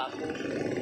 ako.